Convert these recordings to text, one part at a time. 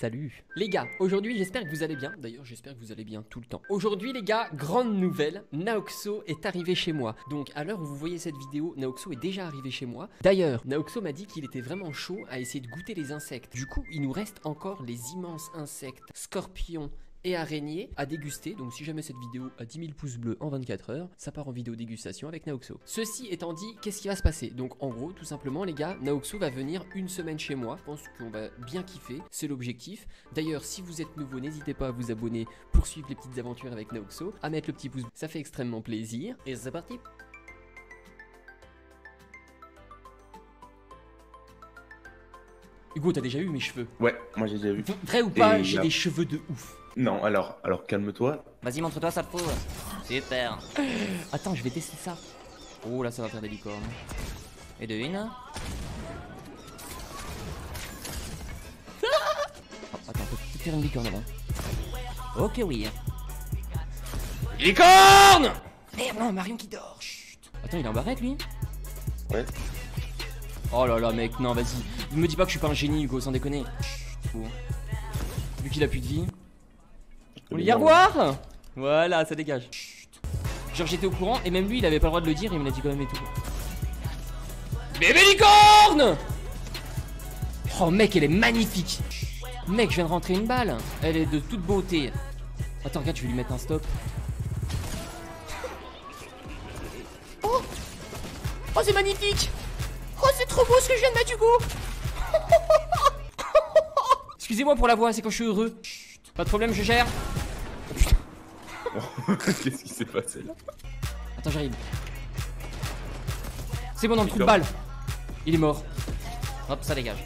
Salut Les gars, aujourd'hui j'espère que vous allez bien. D'ailleurs j'espère que vous allez bien tout le temps. Aujourd'hui les gars, grande nouvelle, Naoxo est arrivé chez moi. Donc à l'heure où vous voyez cette vidéo, Naoxo est déjà arrivé chez moi. D'ailleurs, Naoxo m'a dit qu'il était vraiment chaud à essayer de goûter les insectes. Du coup, il nous reste encore les immenses insectes, scorpions, et araignée à déguster. Donc si jamais cette vidéo a 10 000 pouces bleus en 24 heures, ça part en vidéo dégustation avec Naoxo. Ceci étant dit, qu'est-ce qui va se passer? Donc en gros, tout simplement les gars, Naoxo va venir une semaine chez moi. Je pense qu'on va bien kiffer, c'est l'objectif. D'ailleurs, si vous êtes nouveau, n'hésitez pas à vous abonner pour suivre les petites aventures avec Naoxo, à mettre le petit pouce, ça fait extrêmement plaisir. Et c'est parti Hugo, t'as déjà eu mes cheveux Ouais, moi j'ai déjà vu. Vrai ou pas, j'ai des cheveux de ouf. Non, alors, alors calme-toi. Vas-y, montre-toi, ça te fout. Super. Attends, je vais tester ça. Oh là, ça va faire des licornes. Et de une. Oh, attends, faut peut-être faire une licorne avant. Ok, oui. Licorne Merde, non, Marion qui dort. Chut. Attends, il est en barrette lui? Ouais. Oh là là, mec, non, vas-y. Me dis pas que je suis pas un génie, Hugo, sans déconner. Vu qu'il a plus de vie. On Mais y non. revoir Voilà, ça dégage. Chut. Genre, j'étais au courant, et même lui, il avait pas le droit de le dire, il me l'a dit quand même et tout. Bébé licorne Oh, mec, elle est magnifique Mec, je viens de rentrer une balle. Elle est de toute beauté. Attends, regarde, je vais lui mettre un stop. Oh Oh, c'est magnifique Oh, c'est trop beau ce que je viens de mettre, Hugo Excusez-moi pour la voix, c'est quand je suis heureux. Chut, Pas de problème, je gère. Qu'est-ce qui s'est passé là Attends, j'arrive. C'est bon, dans le trou de balle. Il est mort. Hop, ça dégage.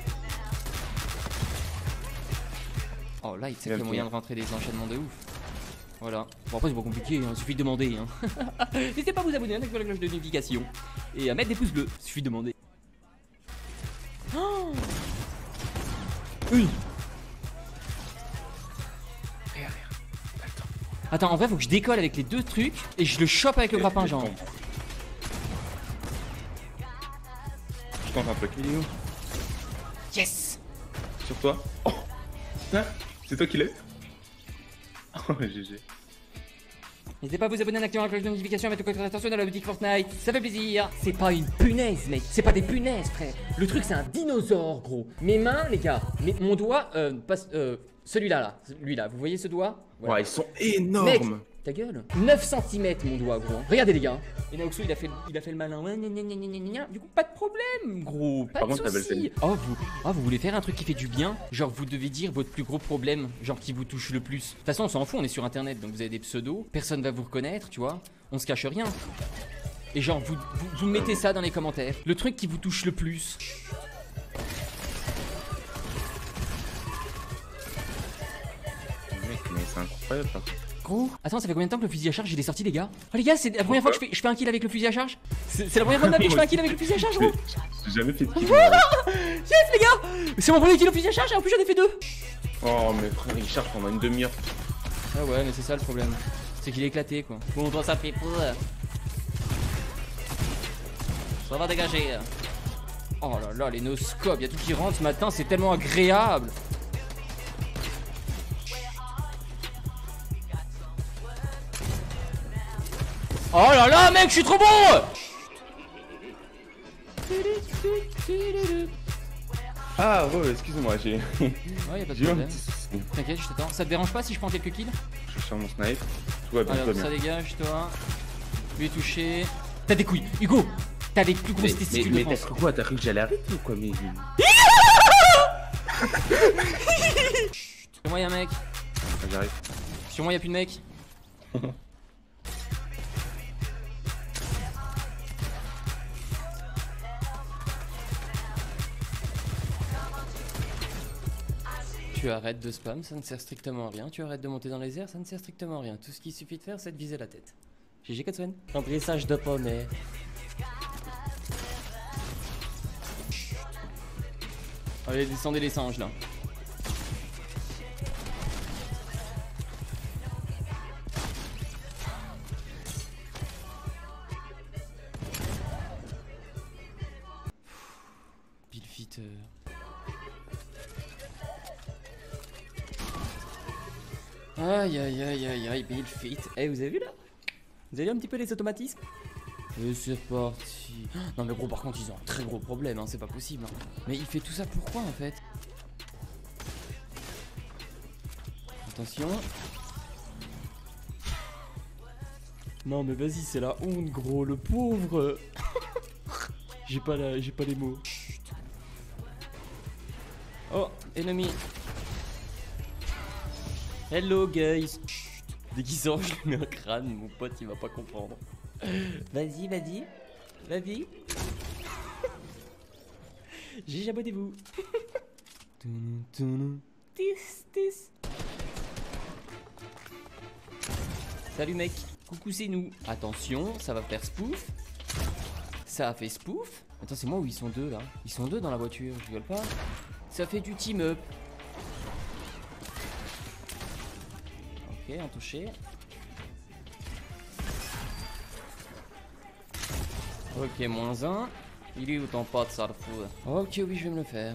Oh, là, il sait qu'il y a moyen de rentrer des enchaînements de ouf. Voilà. Bon, après, c'est pas compliqué, hein, il suffit de demander. Hein. N'hésitez pas à vous abonner, à activer la cloche de notification et à mettre des pouces bleus. Il suffit de demander. Une Attends, en vrai, faut que je décolle avec les deux trucs et je le chope avec le grappin, genre. Je tente un truc. Il est où Yes Sur toi Oh Hein C'est toi qui l'as eu Oh, GG. N'hésitez pas à vous abonner en activant la cloche de notification, à mettre attention dans la boutique Fortnite. Ça fait plaisir. C'est pas une punaise, mec. C'est pas des punaises, frère. Le truc, c'est un dinosaure, gros. Mes mains, les gars. Mais mon doigt, euh, passe, euh, celui-là, là. Lui là. Vous voyez ce doigt Voilà. Ouais, ils sont Mec, énormes. ta gueule. 9 cm mon doigt, gros. Regardez, les gars. Et Naoxo, il a fait, il a fait le malin. Ouais, gna, gna, gna, gna, gna, gna. Du coup, pas de problème, gros. Pas Par de contre, soucis. Oh vous, oh, vous voulez faire un truc qui fait du bien Genre, vous devez dire votre plus gros problème, genre qui vous touche le plus. De toute façon, on s'en fout, on est sur internet, donc vous avez des pseudos. Personne va vous reconnaître, tu vois. On se cache rien. Et genre, vous, vous, vous mettez ça dans les commentaires. Le truc qui vous touche le plus. C'est incroyable. ça. Gros, attends, ça fait combien de temps que le fusil à charge il est sorti, les gars Oh, les gars, c'est la première fois que je fais, je fais un kill avec le fusil à charge C'est la première fois de ma vie que je fais un kill avec le fusil à charge, gros J'ai jamais fait de kill. Yes, les gars C'est mon premier kill au fusil à charge et en plus j'en ai fait deux Oh, mais frère, il charge pendant une demi-heure. Ah ouais, mais c'est ça le problème. C'est qu'il est éclaté, quoi. Bon, toi, ça fait pour. Ça va dégager. Oh là là, les no-scopes, y'a tout qui rentre ce matin, c'est tellement agréable Oh là là, mec, je suis trop bon Ah, ouais, excuse-moi, j'ai Ouais, y'a pas de problème. T'inquiète, je t'attends. Ça te dérange pas si je prends quelques kills? Je suis sur mon snipe. Tout va bien, Allez, tout va hop, ça bien. dégage, toi. Lui est touché. T'as des couilles, Hugo T'as les plus Mais, grosses mais, testicules mais de t'as France. cru quoi T'as cru que j'allais arrêter ou quoi Mais. Sur moi, y'a un mec. Ah, J'arrive. Sur moi, y'a plus de mec. Tu arrêtes de spam, ça ne sert strictement à rien. Tu arrêtes de monter dans les airs, ça ne sert strictement à rien. Tout ce qu'il suffit de faire, c'est de viser la tête. GG Katsuan. Remplissage de poney. Allez, descendez les singes là. Aïe aïe aïe aïe aïe, Bill Fit. Eh, vous avez vu là? Vous avez vu un petit peu les automatismes? Et c'est parti. Non, mais gros, par contre, ils ont un très gros problème, hein, c'est pas possible. hein. Mais il fait tout ça pourquoi en fait? Attention. Non, mais vas-y, c'est la honte, gros, le pauvre. j'ai pas, la... j'ai pas les mots. Oh, ennemi. Hello, guys. Chut. Sort, je lui mets un crâne, mon pote, il va pas comprendre. Vas-y, vas-y. Vas-y. J'ai abonnez-vous. Salut mec, coucou c'est nous. Attention, ça va faire spoof. Ça a fait spoof. Attends, c'est moi ou ils sont deux là? Ils sont deux dans la voiture, je rigole pas. Ça fait du team up. Ok, un touché. Ok, moins un. Il est où ton pote, ça le fout Ok, oui, je vais me le faire.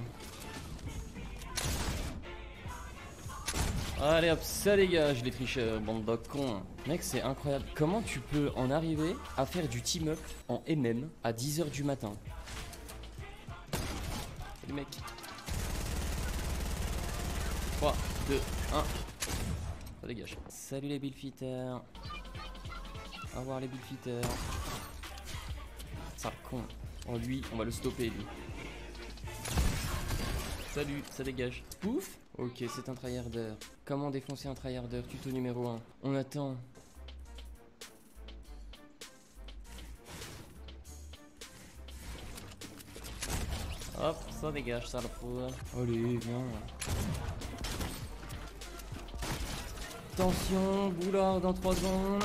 Allez hop, ça les gars, je les tricheurs, bande de cons. Mec, c'est incroyable. Comment tu peux en arriver à faire du team up en MM à 10h du matin? Salut mec. 3, 2, 1. Ça dégage. Salut les billfitters. Au revoir les billfitters. Ça con. Oh lui, on va le stopper lui. Salut, ça dégage. Pouf Ok, c'est un tryharder. Comment défoncer un tryharder Tuto numéro 1. On attend. Hop, ça dégage, ça le fout. Allez, viens. Attention, boulard dans 3 secondes.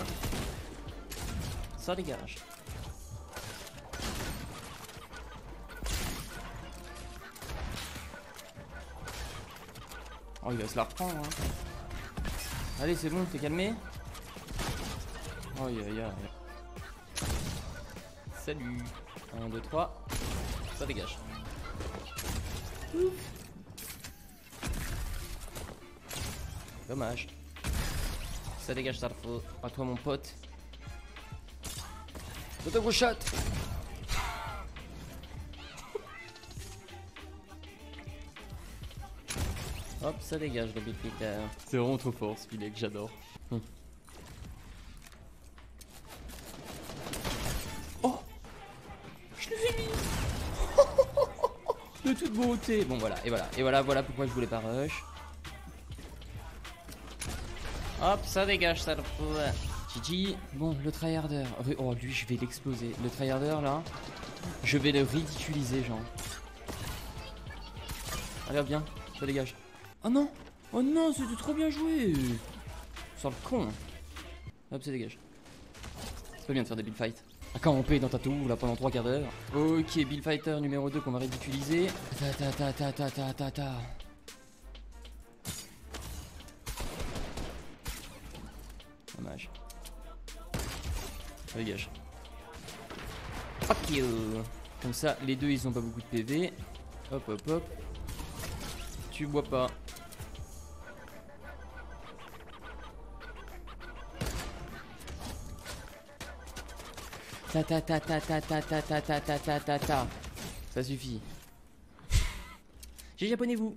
Ça dégage. Oh, il va se la reprendre. Hein. Allez, c'est bon, t'es calmé Oh, aïe aïe. Salut. 1, 2, 3. Ça dégage. Ouf. Dommage. Ça dégage, ça. À toi, mon pote. Auto gros shot Hop, ça dégage le Big Peter. C'est vraiment trop fort ce filet que j'adore. Hum. Oh Je le fais mis De toute beauté Bon voilà, et voilà, et voilà, voilà pourquoi je voulais pas rush. Hop, ça dégage, ça. Gigi, bon, le tryharder. Oh, lui, je vais l'exploser. Le tryharder, là, je vais le ridiculiser, genre. Regarde bien, ça dégage. Oh non Oh non, c'était trop bien joué Sans le con Hop, ça dégage. C'est pas bien de faire des build fight. À camper dans ta tour là pendant 3 quarts d'heure. Ok, build fighter numéro 2 qu'on va ridiculiser. Ta ta ta ta ta ta ta ta. Dégage. Fuck you Comme ça, les deux ils ont pas beaucoup de PV. Hop hop hop. Tu bois pas. Ta ta ta ta ta ta ta ta ta ta ta ta ta. Ça suffit. J'ai abonnez-vous.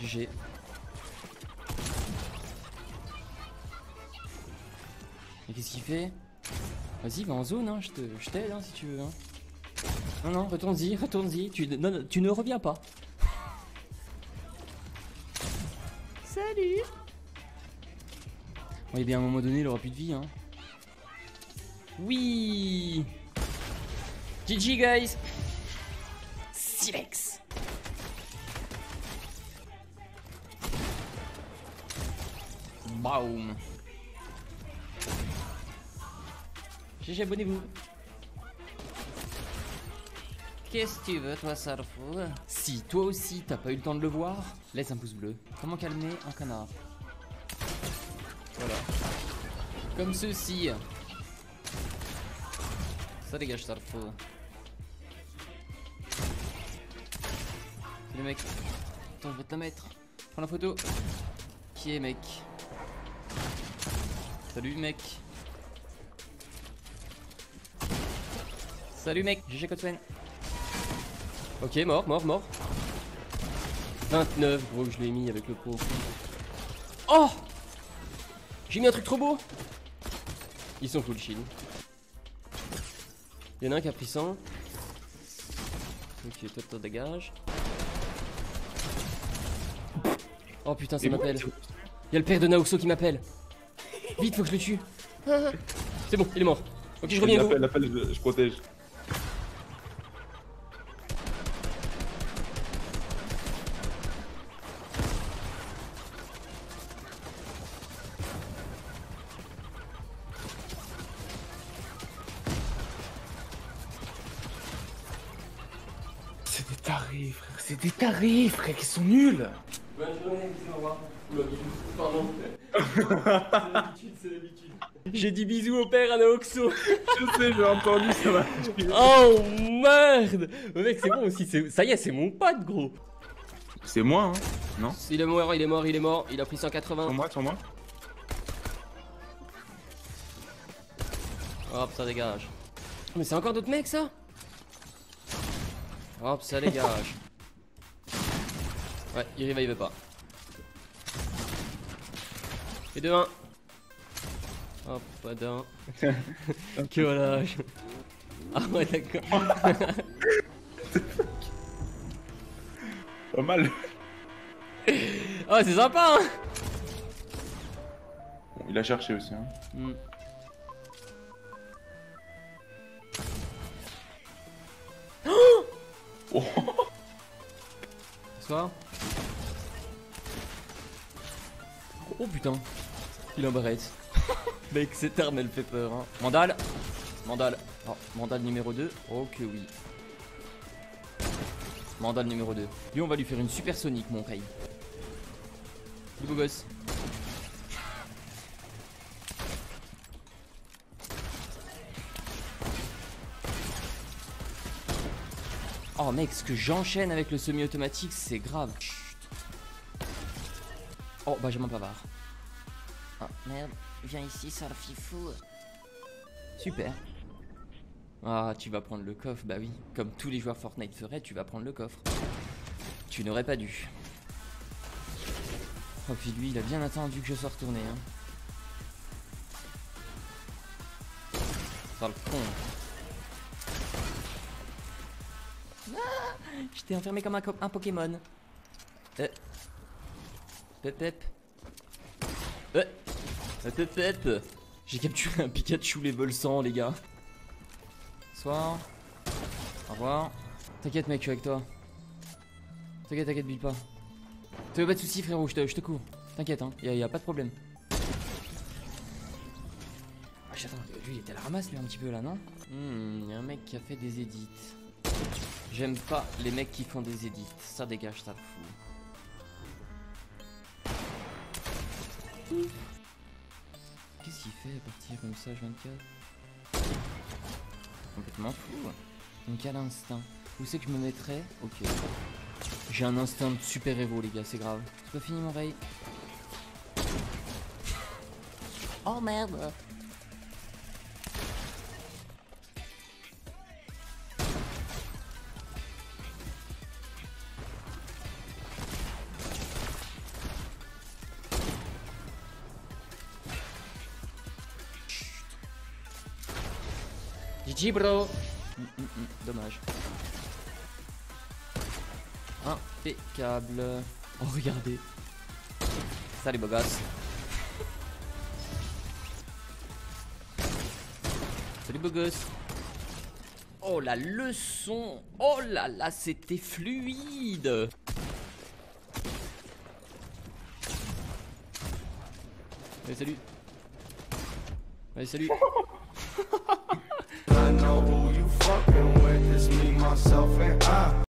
GG. Fait Vas-y, va en zone, hein, je t'aide hein, si tu veux. Hein. Non, non, retourne-y, retourne-y. Tu, non, non, tu ne reviens pas. Salut Bon, et bien à un moment donné, il aura plus de vie. Hein. Oui GG, guys Silex Baum GG, abonnez-vous Qu'est-ce que tu veux, toi, Sarfou? Si toi aussi t'as pas eu le temps de le voir, laisse un pouce bleu. Comment calmer un canard? Voilà. Comme ceci. Ça dégage, Sarfou. Ça Salut mec. Attends, je vais te la mettre. Prends la photo. Qui est mec? Salut mec. Salut mec, GG Cotswen. Ok, mort, mort, mort. 29, gros, je l'ai mis avec le pro. Oh J'ai mis un truc trop beau Ils sont full shield. Il y en a un qui a pris 100. Ok, toi, toi, dégage. Oh putain, ça m'appelle. Il y a le père de Naoxo qui m'appelle. Vite, faut que je le tue. C'est bon, il est mort. Ok, je reviens je, je protège. Tarés, frère, qui sont nuls. Bonne journée, bisous, au revoir. Oula, bisous, pardon. c'est l'habitude, c'est l'habitude. J'ai dit bisous au père à Naoxo. Je sais, j'ai entendu, ça va. Oh merde Le mec, c'est bon aussi, c'est- ça y est, c'est mon pote, gros. C'est moi, hein. Non? Il est mort, il est mort, il est mort. Il a pris Sur 180. moi, sur moi? Hop, ça dégage. Mais c'est encore d'autres mecs, ça? Hop, ça dégage. Ouais, il revive pas. Et de 1. Hop, pas d'un. que voilà. Ah ouais, d'accord. Pas mal. Oh, c'est sympa, hein Bon, il a cherché aussi, hein. Hmm. Oh. Oh putain. Il un barrette. Mec, cette arme elle fait peur. Hein. Mandal. Mandal. Oh, Mandal numéro 2. Oh que oui. Mandal numéro 2. Lui, on va lui faire une supersonique, mon Ray. Le beau gosse. Oh mec, ce que j'enchaîne avec le semi-automatique, c'est grave. Chut. Oh, Benjamin Pavard. Oh merde, viens ici, sale fifou. Super. Ah, tu vas prendre le coffre, bah oui. Comme tous les joueurs Fortnite feraient, tu vas prendre le coffre. Tu n'aurais pas dû. Oh, puis lui, il a bien attendu que je sois retourné, hein. Sale con. Je t'ai enfermé comme un, un Pokémon. Euh. Euh. Euh, Pep pep. J'ai capturé un Pikachu level 100 les gars. Bonsoir. Au revoir. T'inquiète mec, je suis avec toi. T'inquiète, t'inquiète, bille pas. T'as pas de soucis frérot, je te, je te cours. T'inquiète hein, y a, y a pas de problème. Ah, attends, lui il était à la ramasse lui un petit peu là, non? Hmm, y a un mec qui a fait des edits. J'aime pas les mecs qui font des edits. Ça dégage, ça fou. Qu'est-ce qu'il fait à partir comme ça, 24 Complètement fou. Donc à l'instinct. Où c'est que je me mettrais? Ok. J'ai un instinct de super-héros, les gars, c'est grave. C'est pas fini, mon veille Oh merde GG bro Mm, mm, mm, Dommage. Impeccable. Oh regardez. Salut beau gosse. Salut beau gosse. Oh la leçon Oh là là, c'était fluide Allez, salut Allez, salut know who you fucking with. It's me, myself, and I.